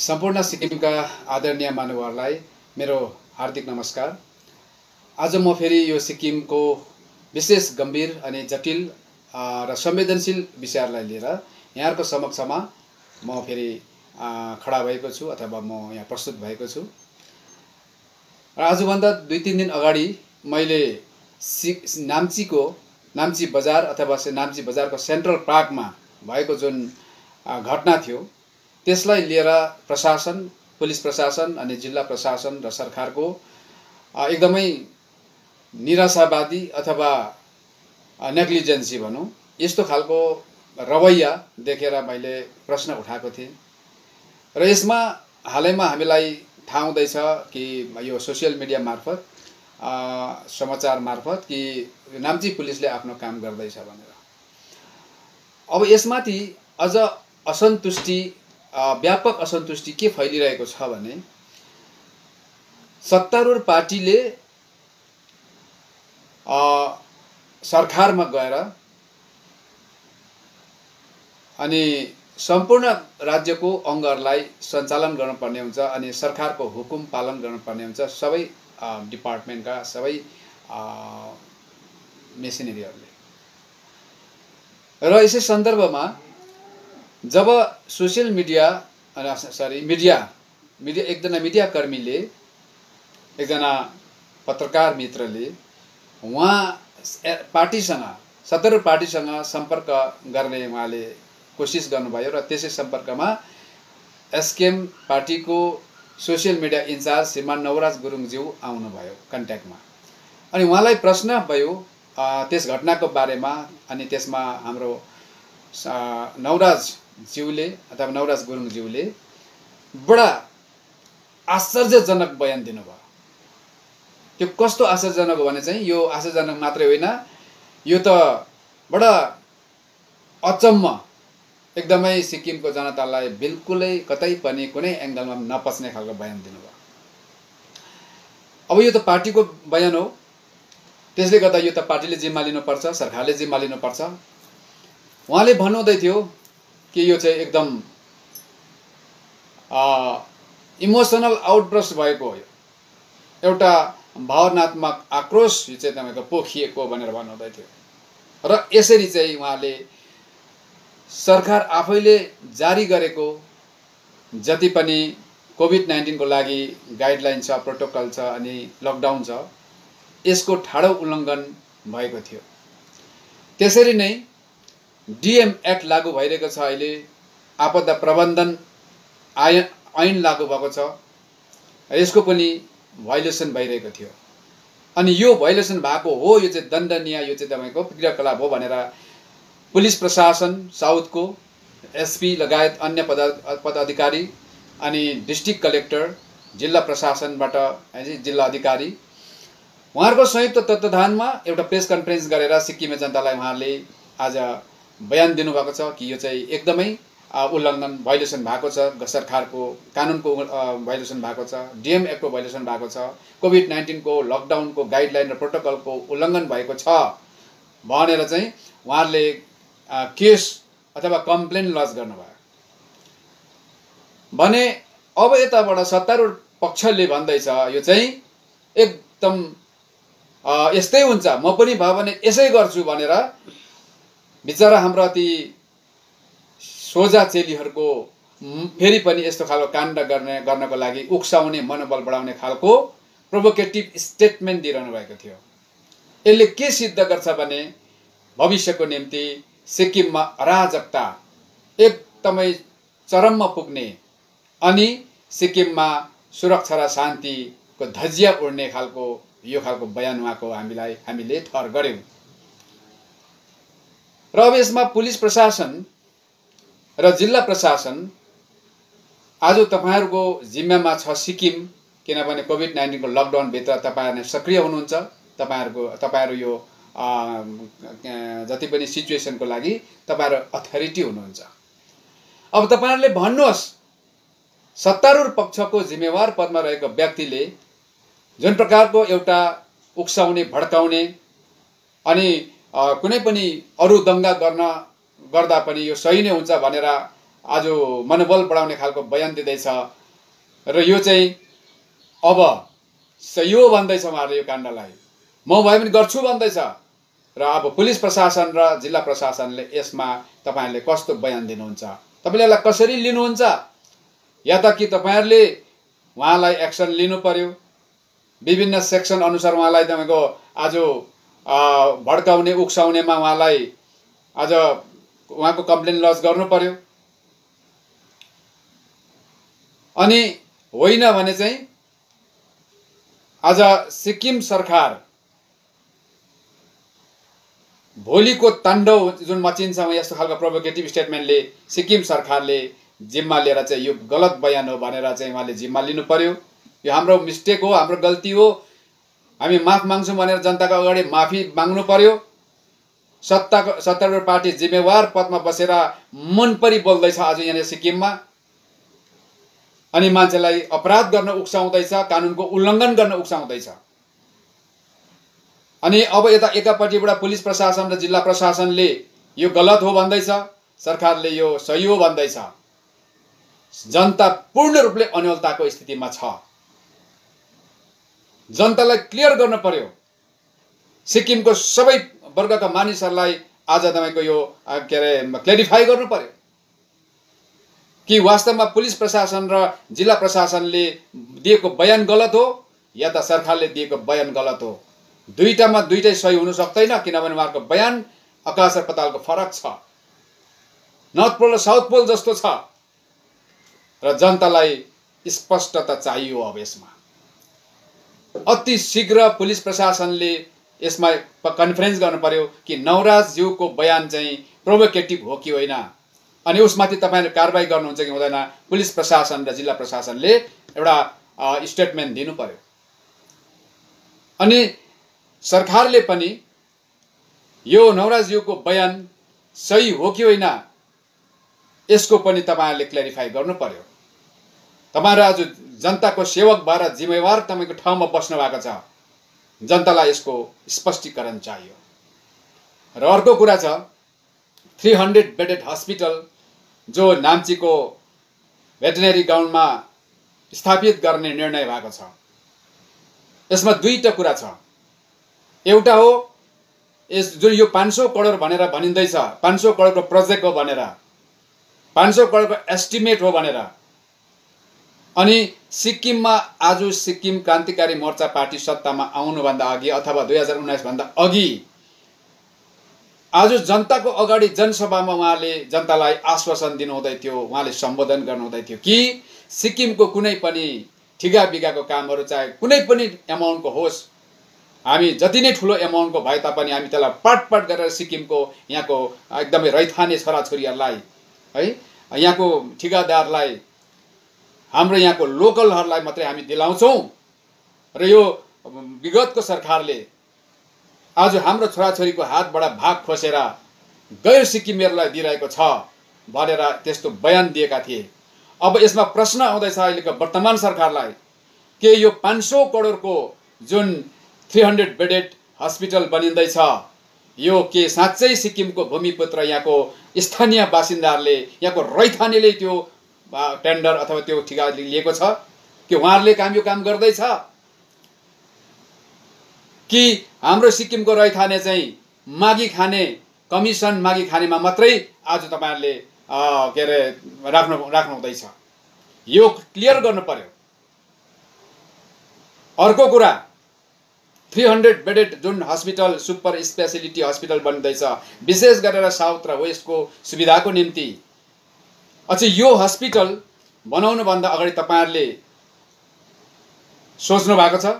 सम्पूर्ण सिक्किमका आदरणीय महानुभावहरूलाई मेरो हार्दिक नमस्कार। आज म फेरि यो सिक्किमको विशेष गम्भीर अनि जटिल र संवेदनशील विषयहरूलाई लिएर यहाँहरूको समक्षमा म फेरि खडा भएको छु अथवा म यहाँ प्रस्तुत भएको छु। र आजभन्दा दुई तिन दिन अगाडि मैले सि नाम्चीको नाम्ची बजार अथवा नाम्ची बजारको सेन्ट्रल पार्कमा भएको जुन घटना थियो त्यसलाई लिएर प्रशासन पुलिस प्रशासन अनि जिल्ला प्रशासन र सरकारको एकदमै निराशावादी अथवा नेग्लिजेन्सी भनौँ यस्तो खालको रवैया देखेर मैले प्रश्न उठाएको थिएँ। र यसमा हालैमा हामीलाई थाहा हुँदैछ कि यो सोसियल मिडिया मार्फत समाचार मार्फत कि नाम्ची पुलिसले आफ्नो काम गर्दैछ भनेर। अब यसमाथि अझ असन्तुष्टि व्यापक असन्तुष्टि के फैलिरहेको छ भने सत्तारूढ पार्टीले सरकारमा गएर अनि सम्पूर्ण राज्यको अङ्गहरूलाई सञ्चालन गर्नुपर्ने हुन्छ अनि सरकारको हुकुम पालन गर्नुपर्ने हुन्छ सबै डिपार्टमेन्टका सबै मेसिनरीहरूले। र यसै सन्दर्भमा जब social media sorry media media एकजना मिडिया कर्मीले एकजना पत्रकार मित्रले उहाँ पार्टीसँग सत्तारूढ पार्टीसँग सम्पर्क गर्ने उहाँले कोसिस गर्नुभयो र त्यसै सम्पर्कमा एसकेएम पार्टीको सोसियल मिडिया इन्चार्ज श्रीमान नवराज गुरुङज्यू आउनुभयो कन्ट्याक्टमा। अनि उहाँलाई प्रश्न भयो त्यस घटनाको बारेमा अनि त्यसमा हाम्रो स- नवराजज्यूले अथवा नवराज गुरुङज्यूले बडा आश्चर्यजनक बयान दिनुभयो। त्यो कस्तो आश्चर्यजनक हो भने चाहिँ यो आश्चर्यजनक मात्रै होइन। यो त बडा अचम्म एकदमै सिक्किमको जनतालाई बिल्कुलै कतै पनि कुनै एङ्गलमा नपच्ने खालको बयान दिनुभयो। अब यो त पार्टीको बयान हो। त्यसले गर्दा यो त पार्टीले जिम्मा लिनुपर्छ सरकारले जिम्मा लिनुपर्छ। उहाँले भन्नुहुँदै थियो कि यो चाहिँ एकदम इमोसनल आउटब्रस्ट भएको हो यो। एउटा भावनात्मक आक्रोश यो चाहिँ तपाईँको पोखिएको भनेर भन्नुहुँदै थियो र यसरी चाहिँ उहाँले सरकार आफैले जारी गरेको जति पनि कोभिड नाइन्टिनको लागि गाइडलाइन छ प्रोटोकल छ अनि लकडाउन छ यसको ठाडो उल्लङ्घन भएको थियो त्यसरी नै डिएम एक्ट लागू भइरहेको छ अहिले। आपदा प्रबन्धन आय ऐन लागू भएको छ। यसको पनि भाइलेसन भइरहेको थियो। अनि यो भाइलेसन भएको हो यो चाहिँ दण्डनीय यो चाहिँ तपाईँको क्रियाकलाप हो भनेर पुलिस प्रशासन साउथको एसपी लगायत अन्य पद पदाधिकारी अनि डिस्ट्रिक्ट कलेक्टर जिल्ला प्रशासनबाट जिल्ला अधिकारी उहाँहरूको संयुक्त तत्त्वधानमा एउटा प्रेस कन्फरेन्स गरेर सिक्किमे जनतालाई उहाँहरूले आज बयान दिनुभएको छ कि यो चाहिँ एकदमै उल्लङ्घन भाइलेसन भएको छ सरकारको कानुनको भाइलेसन भएको छ डिएम एक्टको भाइलेसन भएको छ कोभिड नाइन्टिनको लकडाउनको गाइडलाइन र प्रोटोकलको उल्लङ्घन भएको छ भनेर चाहिँ उहाँहरूले केस अथवा कम्प्लेन लज गर्नुभयो। भने अब यताबाट सत्तारूढ पक्षले भन्दैछ यो चाहिँ एकदम यस्तै हुन्छ म पनि भयो भने यसै गर्छु भनेर बिचरा हाम्रा ती सोझा चेलीहरूको फेरि पनि यस्तो खालको काण्ड गर्ने गर्नको लागि उक्साउने मनोबल बढाउने खालको प्रोभोकेटिभ स्टेटमेन्ट दिइरहनु भएको थियो। यसले के सिद्ध गर्छ भने भविष्यको निम्ति सिक्किममा अराजकता एकदमै चरममा पुग्ने अनि सिक्किममा सुरक्षा र शान्तिको धजिया उड्ने खालको यो खालको बयान उहाँको हामीलाई हामीले ठहर गऱ्यौँ। र अब यसमा पुलिस प्रशासन र जिल्ला प्रशासन आज तपाईँहरूको जिम्मामा छ सिक्किम किनभने कोभिड नाइन्टिनको लकडाउनभित्र तपाईँहरू सक्रिय हुनुहुन्छ। तपाईँहरूको तपाईँहरू यो जति पनि सिचुएसनको लागि तपाईँहरू अथोरिटी हुनुहुन्छ। अब तपाईँहरूले भन्नुहोस् सत्तारूढ पक्षको जिम्मेवार पदमा रहेको व्यक्तिले जुन प्रकारको एउटा उक्साउने भड्काउने अनि कुनै पनि अरू दङ्गा गर्न गर्दा पनि यो सही नै हुन्छ भनेर आज मनोबल बढाउने खालको बयान दिँदैछ। र यो चाहिँ अब हो भन्दैछ उहाँहरूले यो काण्डलाई। म भए पनि गर्छु भन्दैछ। र अब पुलिस प्रशासन र जिल्ला प्रशासनले यसमा तपाईँहरूले कस्तो बयान दिनुहुन्छ? तपाईँले यसलाई कसरी लिनुहुन्छ? या त कि तपाईँहरूले उहाँलाई एक्सन लिनु पर्यो। विभिन्न सेक्सन अनुसार उहाँलाई तपाईँको आज भड्काउने उक्साउनेमा उहाँलाई आज उहाँको कम्प्लेन लज गर्नु पर्यो। अनि होइन भने चाहिँ आज सिक्किम सरकार भोलिको ताण्डव जुन मचिन्छ यस्तो खालको प्रोभोकेटिभ स्टेटमेन्टले सिक्किम सरकारले जिम्मा लिएर चाहिँ यो गलत बयान हो भनेर चाहिँ उहाँले जिम्मा लिनु पर्यो। यो हाम्रो मिस्टेक हो हाम्रो गल्ती हो। हामी माफ माग्छौँ भनेर जनताको अगाडि माफी माग्नु पर्यो। सत्ताको सत्तारूढ पार्टी जिम्मेवार पदमा बसेर मन परि बोल्दैछ आज यहाँनिर सिक्किममा। अनि मान्छेलाई अपराध गर्न उक्साउँदैछ कानुनको उल्लङ्घन गर्न उक्साउँदैछ। अनि अब यता एकापट्टिबाट पुलिस प्रशासन र जिल्ला प्रशासनले यो गलत हो भन्दैछ सरकारले यो सही हो भन्दैछ। जनता पूर्ण रूपले अन्यलताको स्थितिमा छ। जनतालाई क्लियर गर्न पर्यो। सिक्किमको सबै वर्गका मानिसहरूलाई आज तपाईँको यो के अरे क्लेरिफाई गर्नु पर्यो। कि वास्तवमा पुलिस प्रशासन र जिल्ला प्रशासनले दिएको बयान गलत हो या त सरकारले दिएको बयान गलत हो। दुईटामा दुइटै सही हुन सक्दैन किनभने उहाँहरूको बयान आकाश र पतालको फरक छ। नर्थ पोल र साउथ पोल जस्तो छ। र जनतालाई स्पष्टता चाहियो अब यसमा। अति शीघ्र पुलिस प्रशासनले यसमा कन्फरेन्स गर्नु पर्यो कि नवराजज्यूको बयान चाहिँ प्रोभोकेटिभ हो कि होइन? अनि उसमाथि तपाईँले कारवाही गर्नुहुन्छ कि हुँदैन पुलिस प्रशासन र जिल्ला प्रशासनले एउटा स्टेटमेन्ट दिनु पर्यो अनि सरकारले पनि यो नवराजज्यूको बयान सही हो कि होइन यसको पनि तपाईँहरूले क्ल्यारिफाई गर्नु पर्यो तपाईँहरू आज जनताको सेवक भएर जिम्मेवार तपाईँको ठाउँमा बस्नु भएको छ। जनतालाई यसको स्पष्टीकरण चाहियो। र अर्को कुरा छ थ्री हन्ड्रेड बेडेड हस्पिटल जो नाम्चीको भेटनेरी ग्राउन्डमा स्थापित गर्ने निर्णय भएको छ। यसमा दुईवटा कुरा छ। एउटा हो यस जुन यो पाँच सौ करोड भनेर भनिँदैछ पाँच सौ करोडको प्रोजेक्ट हो भनेर पाँच सौ करोडको एस्टिमेट हो भनेर। अनि सिक्किममा आज सिक्किम क्रान्तिकारी मोर्चा पार्टी सत्तामा आउनुभन्दा अघि अथवा दुई हजार उन्नाइसभन्दा अघि आज जनताको अगाडि जनसभामा उहाँले जनतालाई आश्वासन दिनुहुँदै थियो उहाँले सम्बोधन गर्नुहुँदै थियो कि सिक्किमको कुनै पनि ठिगा बिगाको कामहरू चाहे कुनै पनि एमाउन्टको होस् हामी जति नै ठुलो एमाउन्टको भए तापनि हामी त्यसलाई पाटपाट गरेर सिक्किमको यहाँको एकदमै रैथाने छोराछोरीहरूलाई है यहाँको ठिकादारलाई हाम्रो यहाँको लोकलहरूलाई मात्रै हामी दिलाउँछौँ। र यो विगतको सरकारले आज हाम्रो छोराछोरीको हातबाट भाग खोसेर गैर सिक्किमेहरूलाई दिइरहेको छ भनेर त्यस्तो बयान दिएका थिए। अब यसमा प्रश्न आउँदैछ अहिलेको वर्तमान सरकारलाई के यो पाँच सौ करोडको जुन थ्री हन्ड्रेड बेडेड हस्पिटल बनिँदैछ यो के साँच्चै सिक्किमको भूमिपुत्र यहाँको स्थानीय बासिन्दाहरूले यहाँको रैथानेले त्यो टेन्डर अथवा त्यो ठिका लिएको छ कि उहाँहरूले काम यो काम गर्दैछ? कि हाम्रो सिक्किमको रैथाने चाहिँ मागी खाने कमिसन मागी खानेमा मात्रै आज तपाईँहरूले के अरे राख्नु राख्नु हुँदैछ? यो क्लियर गर्नु पर्यो। अर्को कुरा थ्री हन्ड्रेड बेडेड जुन हस्पिटल सुपर स्पेसिलिटी हस्पिटल बन्दैछ विशेष गरेर साउथ र वेस्टको सुविधाको निम्ति अझै यो हस्पिटल बनाउनुभन्दा अगाडि तपाईँहरूले सोच्नु भएको छ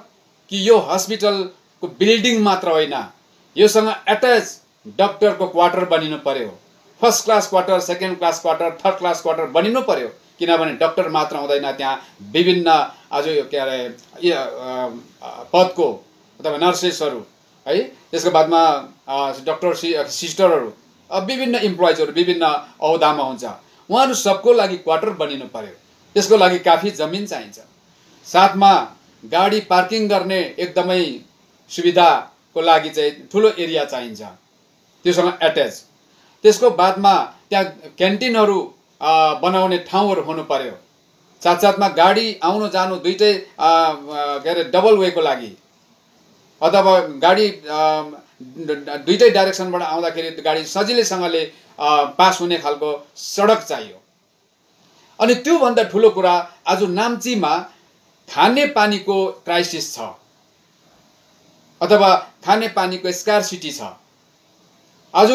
कि यो हस्पिटलको बिल्डिङ मात्र होइन योसँग एट्याच डक्टरको क्वार्टर बनिनु पर्यो first class quarter second class quarter third class quarter बनिनु पर्यो किनभने डक्टर मात्र हुँदैन त्यहाँ विभिन्न आज के अरे पदको अथवा नर्सेसहरू है त्यसको बादमा डक्टर सिस्टरहरू विभिन्न इम्प्लोइजहरू विभिन्न औदामा हुन्छ। उहाँहरू सबको लागि क्वार्टर बनिनु पर्यो। त्यसको लागि काफी जमिन चाहिन्छ। साथमा गाडी पार्किङ गर्ने एकदमै सुविधाको लागि चाहिँ ठुलो एरिया चाहिन्छ। त्योसँग एट्याच। त्यसको बादमा त्यहाँ क्यान्टिनहरू बनाउने ठाउँहरू हुनु पर्यो। साथसाथमा गाडी आउनु जानु दुइटै के अरे डबल वेको लागि। अथवा गाडी दुइटै डाइरेक्सनबाट आउँदाखेरि गाडी सजिलैसँगले पास हुने खालको सडक चाहियो। अनि त्योभन्दा ठुलो कुरा आज नाम्चीमा खाने पानीको क्राइसिस छ। अथवा खाने पानीको स्कारसिटी छ। आज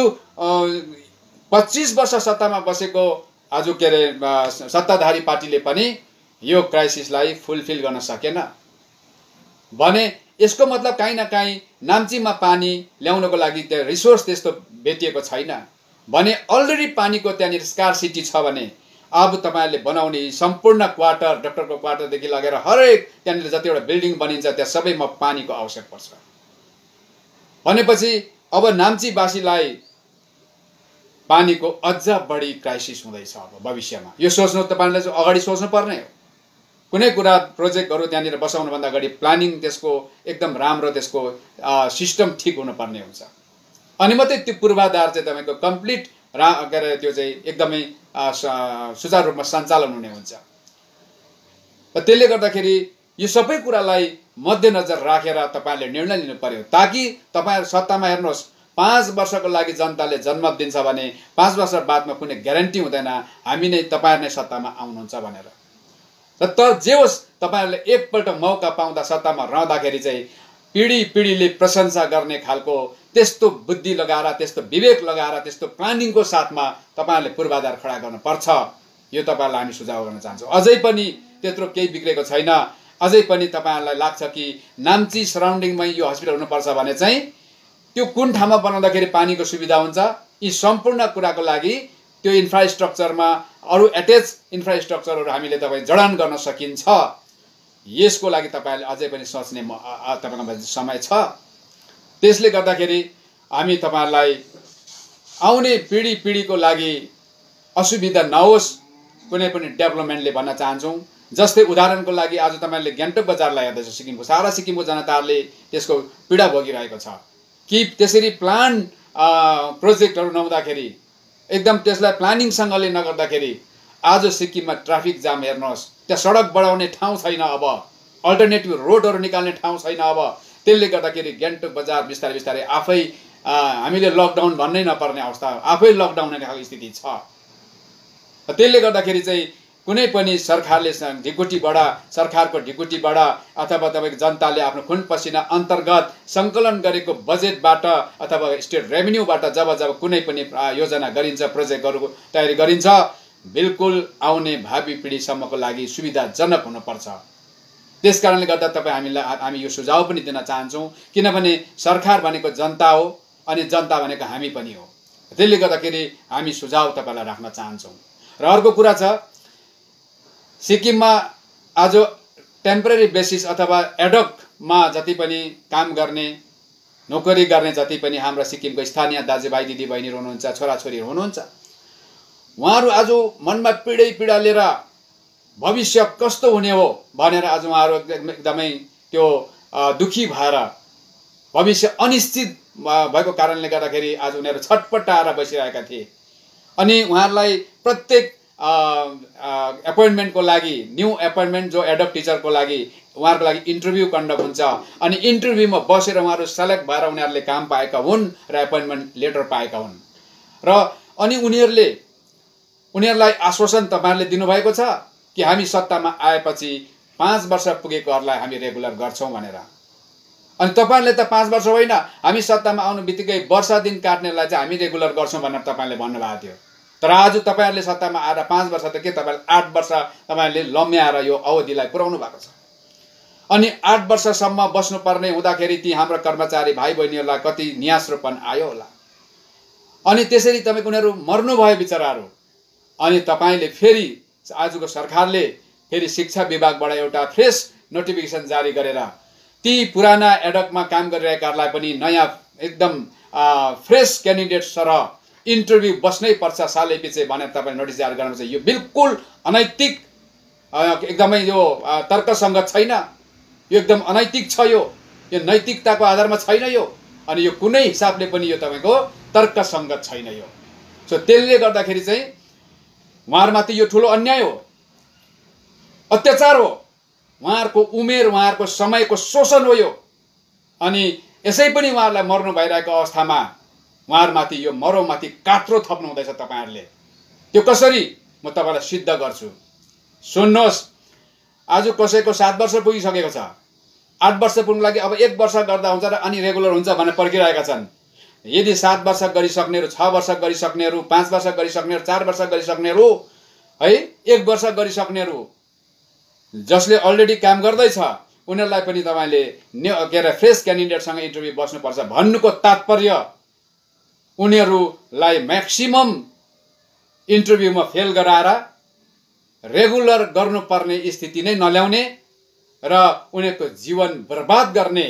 पच्चिस वर्ष सत्तामा बसेको आज के अरे सत्ताधारी पार्टीले पनि यो क्राइसिसलाई फुलफिल गर्न सकेन। भने यसको मतलब काहीँ न काहीँ नाम्चीमा पानी ल्याउनको लागि त्यो रिसोर्स त्यस्तो भेटिएको छैन। भने अलरेडी पानीको त्यहाँनिर स्कार सिटी छ भने अब तपाईँहरूले बनाउने सम्पूर्ण क्वार्टर डक्टरको क्वार्टरदेखि लगेर हरेक त्यहाँनिर जतिवटा बिल्डिङ बनिन्छ त्यहाँ सबैमा पानीको आवश्यक पर्छ। भनेपछि अब नाम्चीवासीलाई पानीको अझ बढी क्राइसिस हुँदैछ अब भविष्यमा। यो सोच्नु तपाईँहरूले चाहिँ अगाडि सोच्नु पर्ने हो। कुनै कुरा प्रोजेक्टहरू त्यहाँनिर बसाउनुभन्दा अगाडि प्लानिङ त्यसको एकदम राम्रो त्यसको सिस्टम ठिक हुनुपर्ने हुन्छ। अनि मात्रै त्यो पूर्वाधार चाहिँ तपाईँको कम्प्लिट रा के अरे त्यो चाहिँ एकदमै सुचारू रूपमा सञ्चालन हुने हुन्छ। र त्यसले गर्दाखेरि यो सबै कुरालाई मध्यनजर राखेर तपाईँहरूले निर्णय लिनु पर्यो ताकि तपाईँहरू सत्तामा हेर्नुहोस् पाँच वर्षको लागि जनताले जनमत दिन्छ भने पाँच वर्ष बादमा कुनै ग्यारेन्टी हुँदैन हामी नै तपाईँहरू नै सत्तामा आउनुहुन्छ भनेर। र त जे होस् तपाईँहरूले एकपल्ट मौका पाउँदा सत्तामा रहँदाखेरि चाहिँ पिँढी पिँढीले प्रशंसा गर्ने खालको त्यस्तो बुद्धि लगाएर त्यस्तो विवेक लगाएर त्यस्तो प्लानिङको साथमा तपाईँहरूले पूर्वाधार खडा गर्नुपर्छ। यो तपाईँहरूलाई हामी सुझाव गर्न चाहन्छौँ। अझै पनि त्यत्रो केही बिग्रेको छैन। अझै पनि तपाईँहरूलाई लाग्छ कि नाम्ची सराउन्डिङमै यो हस्पिटल हुनुपर्छ भने चाहिँ त्यो कुन ठाउँमा बनाउँदाखेरि पानीको सुविधा हुन्छ यी सम्पूर्ण कुराको लागि त्यो इन्फ्रास्ट्रक्चरमा अरू एट्याच इन्फ्रास्ट्रक्चरहरू हामीले तपाईँ जडान गर्न सकिन्छ। यसको लागि तपाईँहरूले अझै पनि सोच्ने तपाईँको समय छ। त्यसले गर्दाखेरि हामी तपाईँहरूलाई आउने पिँढी पिँढीको लागि असुविधा नहोस् कुनै पनि डेभलपमेन्टले भन्न चाहन्छौँ। जस्तै उदाहरणको लागि आज तपाईँहरूले गान्तोक बजारलाई हेर्दैछ सिक्किमको सारा सिक्किमको जनताहरूले त्यसको पीडा भोगिरहेको छ। कि त्यसरी प्लान प्रोजेक्टहरू नहुँदाखेरि एकदम त्यसलाई प्लानिङसँगले नगर्दाखेरि आज सिक्किममा ट्राफिक जाम हेर्नुहोस्। त्यहाँ सडक बढाउने ठाउँ छैन अब। अल्टरनेटिभ रोडहरू निकाल्ने ठाउँ छैन अब। त्यसले गर्दाखेरि गान्तोक बजार बिस्तारै बिस्तारै आफै हामीले लकडाउन भन्नै नपर्ने अवस्था आफै लकडाउन हुने खालको स्थिति छ। त्यसले गर्दाखेरि चाहिँ कुनै पनि सरकारले ढिकुटीबाट सरकारको ढिकुटीबाट अथवा तपाईँको जनताले आफ्नो खुन पसिना अन्तर्गत सङ्कलन गरेको बजेटबाट अथवा स्टेट रेभेन्यूबाट जब जब कुनै पनि योजना गरिन्छ प्रोजेक्टहरूको तयारी गरिन्छ बिल्कुल आउने भावी पिँढीसम्मको लागि सुविधाजनक हुनुपर्छ। त्यस कारणले गर्दा तपाईँ हामीलाई हामी यो सुझाव पनि दिन चाहन्छौँ। किनभने सरकार भनेको जनता हो अनि जनता भनेको हामी पनि हो। त्यसले गर्दाखेरि हामी सुझाव तपाईँलाई राख्न चाहन्छौँ। र अर्को कुरा छ सिक्किममा आज टेम्पररी बेसिस अथवा एडक्टमा जति पनि काम गर्ने नोकरी गर्ने जति पनि हाम्रा सिक्किमको स्थानीय दाजुभाइ दिदीबहिनीहरू हुनुहुन्छ छोराछोरीहरू हुनुहुन्छ उहाँहरू आज मनमा पीडै पीडा लिएर भविष्य कस्तो हुने हो भनेर आज उहाँहरू एकदमै त्यो दुखी भएर भविष्य अनिश्चित भएको कारणले गर्दाखेरि आज उनीहरू छटपटाएर बसिरहेका थिए। अनि उहाँहरूलाई प्रत्येक एपोइन्टमेन्टको लागि न्यू एपोइन्टमेन्ट जो एडप टिचरको लागि उहाँहरूको लागि इन्टरभ्यू कन्डक्ट हुन्छ। अनि इन्टरभ्यूमा बसेर उहाँहरू सेलेक्ट भएर उनीहरूले काम पाएका हुन् र एपोइन्टमेन्ट लेटर पाएका हुन्। र अनि उनीहरूले उनीहरूलाई आश्वासन तपाईँहरूले दिनुभएको छ। कि हामी सत्तामा आएपछि पाँच वर्ष पुगेकोहरूलाई हामी रेगुलर गर्छौँ भनेर। अनि तपाईँहरूले त पाँच वर्ष होइन हामी सत्तामा आउनु बित्तिकै वर्ष दिन काट्नेलाई चाहिँ हामी रेगुलर गर्छौँ भनेर तपाईँले भन्नुभएको थियो। तर आज तपाईँहरूले सत्तामा आएर पाँच वर्ष त के तपाईँहरूले आठ वर्ष तपाईँहरूले लम्ब्याएर यो अवधिलाई पुर्याउनु भएको छ? अनि आठ वर्षसम्म बस्नुपर्ने हुँदाखेरि ती हाम्रो कर्मचारी भाइ बहिनीहरूलाई कति नियास्रोपन आयो होला। अनि त्यसरी तपाईँको उनीहरू मर्नुभयो बिचराहरू। अनि तपाईँले फेरि आजको सरकारले फेरि शिक्षा विभागबाट एउटा फ्रेस नोटिफिकेसन जारी गरेर ती पुराना एडकमा काम गरिरहेकाहरूलाई पनि नयाँ एकदम फ्रेस क्यान्डिडेट सरह इन्टरभ्यू बस्नै पर्छ सालै पछि भनेर तपाईँले नोटिस जारी गर्नुपर्छ यो बिल्कुल अनैतिक एकदमै यो तर्कसङ्गत छैन। यो एकदम अनैतिक छ यो। यो नैतिकताको आधारमा छैन यो। अनि यो कुनै हिसाबले पनि यो तपाईँको तर्कसङ्गत छैन यो। सो त्यसले गर्दाखेरि चाहिँ उहाँहरूमाथि यो ठुलो अन्याय हो। अत्याचार हो। उहाँहरूको उमेर उहाँहरूको समयको शोषण हो यो। अनि यसै पनि उहाँहरूलाई मर्नु भइरहेको अवस्थामा उहाँहरूमाथि यो मरौमाथि कात्रो थप्नु हुँदैछ तपाईँहरूले। त्यो कसरी? म तपाईँलाई सिद्ध गर्छु। सुन्नुहोस् आज कसैको सात वर्ष पुगिसकेको छ। आठ वर्ष पुग्नु लागि अब एक वर्ष गर्दा हुन्छ र अनि रेगुलर हुन्छ भनेर पर्खिरहेका छन्। यदि सात वर्ष गरिसक्नेहरू छ वर्ष गरिसक्नेहरू पाँच वर्ष गरिसक्नेहरू चार वर्ष गरिसक्नेहरू है एक वर्ष गरिसक्नेहरू जसले अलरेडी काम गर्दैछ उनीहरूलाई पनि तपाईँले ने के अरे फ्रेस क्यान्डिडेटसँग इन्टरभ्यू बस्नुपर्छ भन्नुको तात्पर्य उनीहरूलाई म्याक्सिमम इन्टरभ्यूमा फेल गराएर रेगुलर गर्नुपर्ने स्थिति नै नल्याउने र उनीहरूको जीवन बर्बाद गर्ने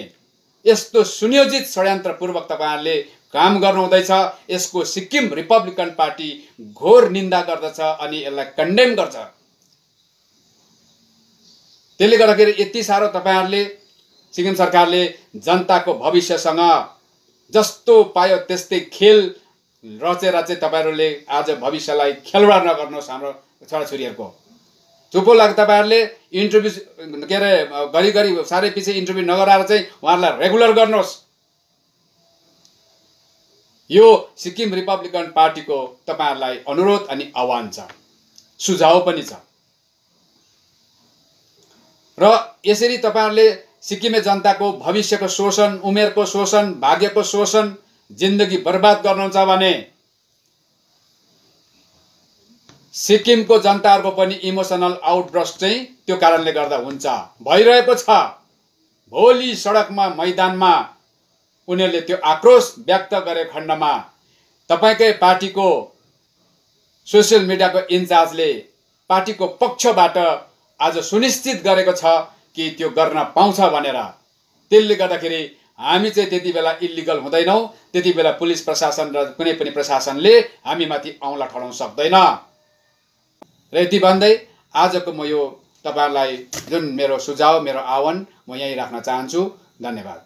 यस्तो सुनियोजित षड्यन्त्रपूर्वक तपाईँहरूले काम गर्नुहुँदैछ यसको सिक्किम रिपब्लिकन पार्टी घोर निन्दा गर्दछ अनि यसलाई कन्डेम गर्छ। त्यसले गर्दाखेरि यति साह्रो तपाईँहरूले सिक्किम सरकारले जनताको भविष्यसँग जस्तो पायो त्यस्तै खेल रचेर चाहिँ तपाईँहरूले आज भविष्यलाई खेलवाड नगर्नुहोस् हाम्रो छोराछोरीहरूको। चुपो लाग्छ तपाईँहरूले इन्टरभ्यू के अरे घरिघरि साह्रै पछि इन्टरभ्यू नगराएर चाहिँ उहाँहरूलाई रेगुलर गर्नुहोस्। यो सिक्किम रिपब्लिकन पार्टीको तपाईँहरूलाई अनुरोध अनि आह्वान छ। सुझाव पनि छ। र यसरी तपाईँहरूले सिक्किमे जनताको भविष्यको शोषण उमेरको शोषण भाग्यको शोषण जिन्दगी बर्बाद गर्नुहुन्छ भने सिक्किमको जनताहरूको पनि इमोसनल आउटब्रस्ट चाहिँ त्यो कारणले गर्दा हुन्छ। भइरहेको छ। भोलि सडकमा मैदानमा उनीहरूले त्यो आक्रोश व्यक्त गरे खण्डमा तपाईँकै पार्टीको सोसियल मिडियाको इन्चार्जले पार्टीको पक्षबाट आज सुनिश्चित गरेको छ कि त्यो गर्न पाउँछ भनेर। त्यसले गर्दाखेरि हामी चाहिँ त्यति बेला इलिगल हुँदैनौँ त्यति बेला पुलिस प्रशासन र कुनै पनि प्रशासनले हामीमाथि औँला ठडाउन सक्दैन। र यति भन्दै आजको म यो तपाईँहरूलाई जुन मेरो सुझाव मेरो आह्वान म यहीँ राख्न चाहन्छु। धन्यवाद।